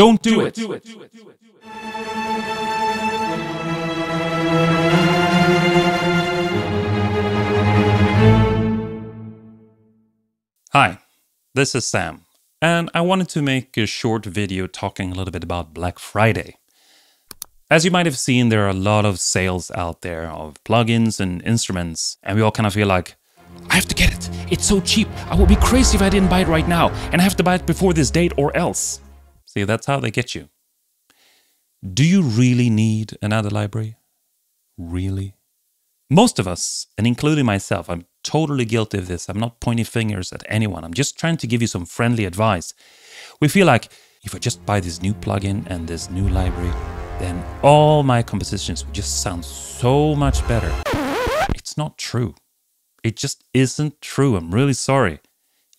Don't do it. Hi, this is Sam, and I wanted to make a short video talking a little bit about Black Friday. As you might have seen, there are a lot of sales out there of plugins and instruments, and we all kind of feel like, I have to get it. It's so cheap. I would be crazy if I didn't buy it right now, and I have to buy it before this date or else. See, that's how they get you. Do you really need another library? Really? Most of us, and including myself, I'm totally guilty of this. I'm not pointing fingers at anyone. I'm just trying to give you some friendly advice. We feel like if I just buy this new plugin and this new library, then all my compositions would just sound so much better. It's not true. It just isn't true. I'm really sorry.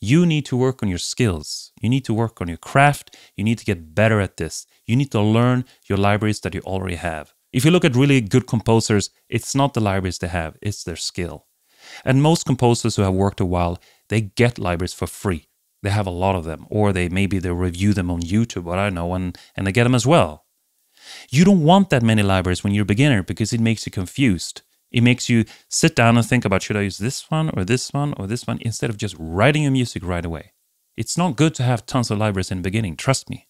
You need to work on your skills. You need to work on your craft. You need to get better at this. You need to learn your libraries that you already have. If you look at really good composers, it's not the libraries they have, it's their skill. And most composers who have worked a while, they get libraries for free. They have a lot of them, or they maybe they review them on YouTube, what I know, and, and they get them as well. You don't want that many libraries when you're a beginner because it makes you confused. It makes you sit down and think about should I use this one or this one or this one instead of just writing your music right away. It's not good to have tons of libraries in the beginning, trust me.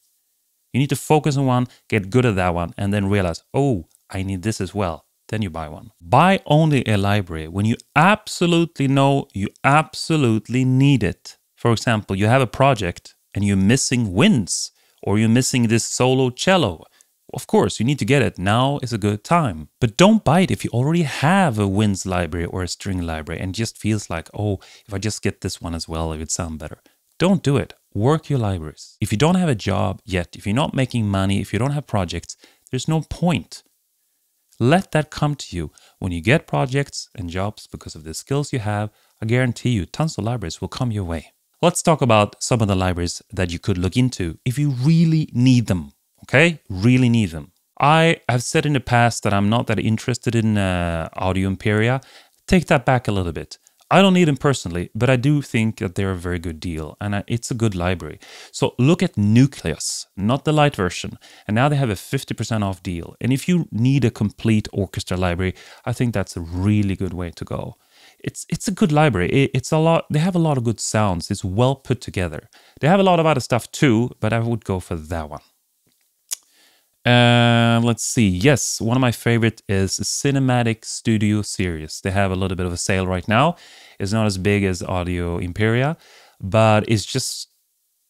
You need to focus on one, get good at that one, and then realize, oh, I need this as well. Then you buy one. Buy only a library when you absolutely know you absolutely need it. For example, you have a project and you're missing winds, or you're missing this solo cello, of course, you need to get it. Now is a good time. But don't buy it if you already have a WINS library or a string library and just feels like, oh, if I just get this one as well, it would sound better. Don't do it. Work your libraries. If you don't have a job yet, if you're not making money, if you don't have projects, there's no point. Let that come to you. When you get projects and jobs because of the skills you have, I guarantee you tons of libraries will come your way. Let's talk about some of the libraries that you could look into if you really need them okay? Really need them. I have said in the past that I'm not that interested in uh, Audio Imperia. Take that back a little bit. I don't need them personally, but I do think that they're a very good deal and it's a good library. So look at Nucleus, not the light version. And now they have a 50% off deal. And if you need a complete orchestra library, I think that's a really good way to go. It's it's a good library. it's a lot. They have a lot of good sounds. It's well put together. They have a lot of other stuff too, but I would go for that one. Uh, let's see. Yes, one of my favorite is Cinematic Studio Series. They have a little bit of a sale right now. It's not as big as Audio Imperia, but it's just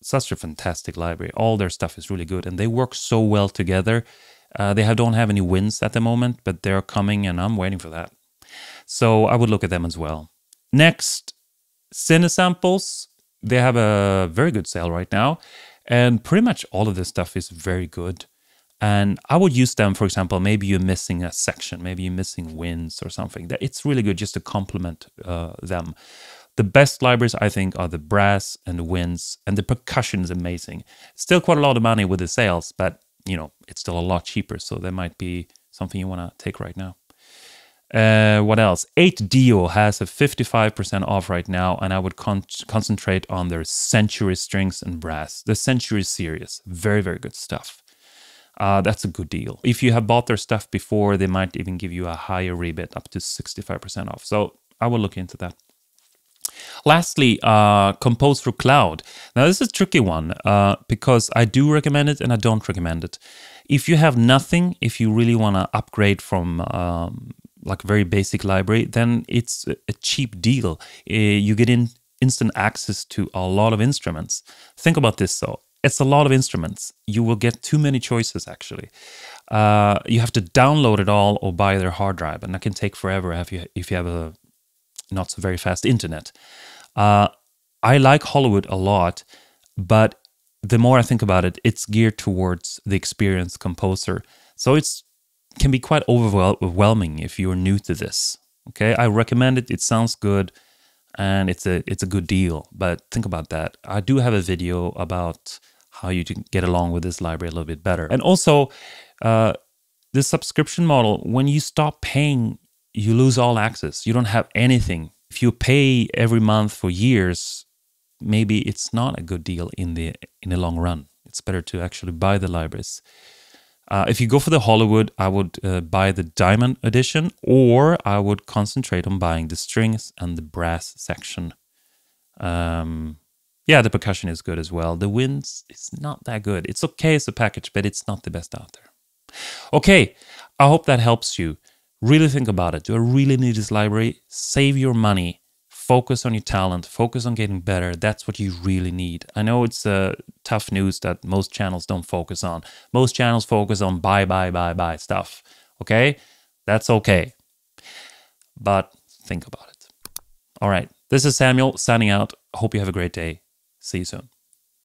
such a fantastic library. All their stuff is really good, and they work so well together. Uh, they have, don't have any wins at the moment, but they're coming, and I'm waiting for that. So I would look at them as well. Next, Cinesamples. They have a very good sale right now, and pretty much all of this stuff is very good. And I would use them, for example, maybe you're missing a section, maybe you're missing winds or something. It's really good just to complement uh, them. The best libraries, I think, are the brass and the winds, and the percussion is amazing. Still quite a lot of money with the sales, but you know it's still a lot cheaper. So there might be something you want to take right now. Uh, what else? 8Dio has a 55% off right now, and I would con concentrate on their Century strings and brass. The Century series, very, very good stuff uh, that's a good deal. If you have bought their stuff before, they might even give you a higher rebate up to 65% off. So I will look into that. Lastly, uh, Composer Cloud. Now, this is a tricky one uh, because I do recommend it and I don't recommend it. If you have nothing, if you really want to upgrade from um, like a very basic library, then it's a cheap deal. Uh, you get in instant access to a lot of instruments. Think about this though it's a lot of instruments. You will get too many choices, actually. Uh, you have to download it all or buy their hard drive, and that can take forever if you, if you have a not so very fast internet. Uh, I like Hollywood a lot, but the more I think about it, it's geared towards the experienced composer. So it's can be quite overwhelming if you're new to this. Okay, I recommend it. It sounds good, and it's a it's a good deal. But think about that. I do have a video about how you can get along with this library a little bit better. And also, uh, the subscription model, when you stop paying, you lose all access. You don't have anything. If you pay every month for years, maybe it's not a good deal in the in the long run. It's better to actually buy the libraries. Uh, if you go for the Hollywood, I would uh, buy the Diamond Edition, or I would concentrate on buying the strings and the brass section. Um, yeah, the percussion is good as well. The winds is not that good. It's okay as a package, but it's not the best out there. Okay, I hope that helps you. Really think about it. Do I really need this library? Save your money. Focus on your talent. Focus on getting better. That's what you really need. I know it's uh, tough news that most channels don't focus on. Most channels focus on buy, buy, buy, buy stuff. Okay? That's okay. But think about it. All right. This is Samuel signing out. Hope you have a great day. See you soon.